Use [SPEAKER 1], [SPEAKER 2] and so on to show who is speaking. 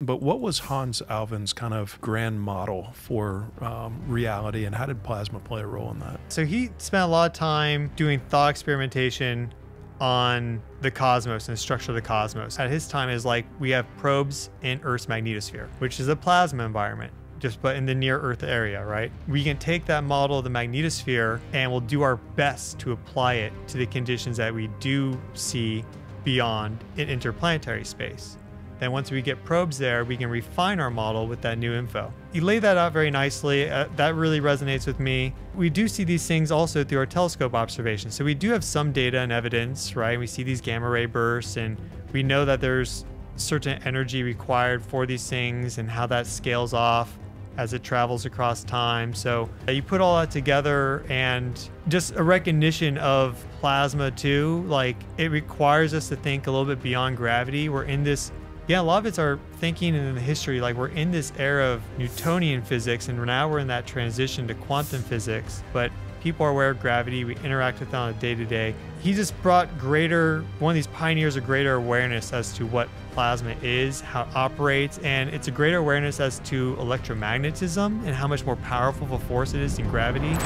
[SPEAKER 1] But what was Hans Alfvén's kind of grand model for um, reality, and how did plasma play a role in that?
[SPEAKER 2] So he spent a lot of time doing thought experimentation on the cosmos and the structure of the cosmos. At his time, is like we have probes in Earth's magnetosphere, which is a plasma environment just but in the near Earth area, right? We can take that model of the magnetosphere and we'll do our best to apply it to the conditions that we do see beyond in interplanetary space. Then once we get probes there, we can refine our model with that new info. You lay that out very nicely. Uh, that really resonates with me. We do see these things also through our telescope observations. So we do have some data and evidence, right? We see these gamma ray bursts and we know that there's certain energy required for these things and how that scales off as it travels across time. So uh, you put all that together and just a recognition of plasma too, like it requires us to think a little bit beyond gravity. We're in this yeah, a lot of it's our thinking and the history. Like we're in this era of Newtonian physics, and now we're in that transition to quantum physics. But people are aware of gravity. We interact with it on a day to day. He just brought greater, one of these pioneers of greater awareness as to what plasma is, how it operates, and it's a greater awareness as to electromagnetism and how much more powerful of a force it is than gravity.